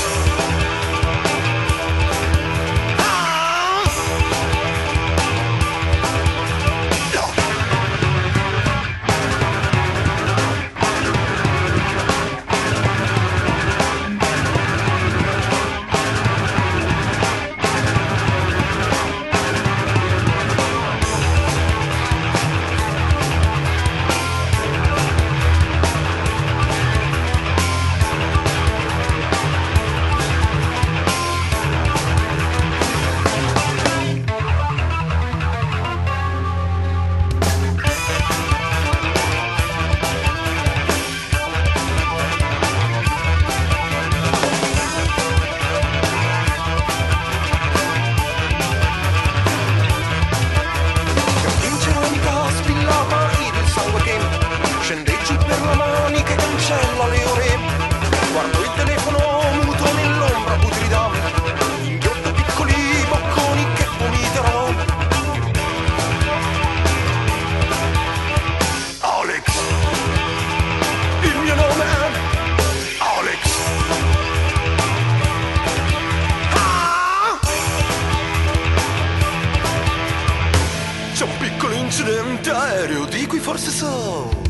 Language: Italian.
you incidente aereo di cui forse so